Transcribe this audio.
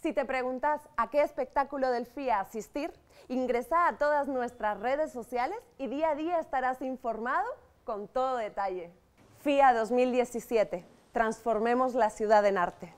Si te preguntas a qué espectáculo del FIA asistir, ingresa a todas nuestras redes sociales y día a día estarás informado con todo detalle. FIA 2017. Transformemos la ciudad en arte.